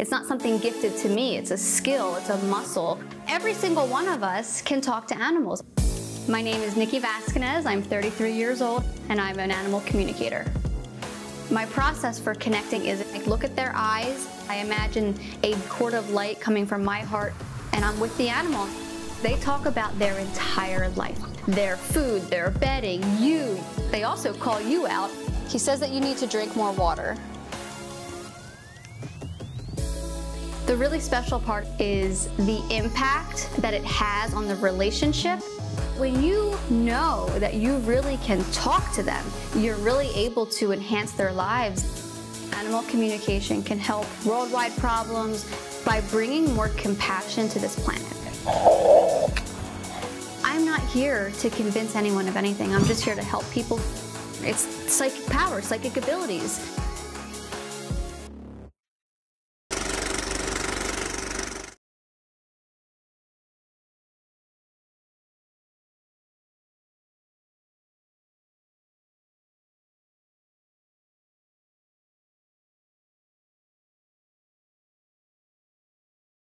It's not something gifted to me, it's a skill, it's a muscle. Every single one of us can talk to animals. My name is Nikki Vasconez, I'm 33 years old, and I'm an animal communicator. My process for connecting is I look at their eyes, I imagine a cord of light coming from my heart, and I'm with the animal. They talk about their entire life their food, their bedding, you. They also call you out. He says that you need to drink more water. The really special part is the impact that it has on the relationship. When you know that you really can talk to them, you're really able to enhance their lives. Animal communication can help worldwide problems by bringing more compassion to this planet. I'm not here to convince anyone of anything. I'm just here to help people. It's psychic power, psychic abilities.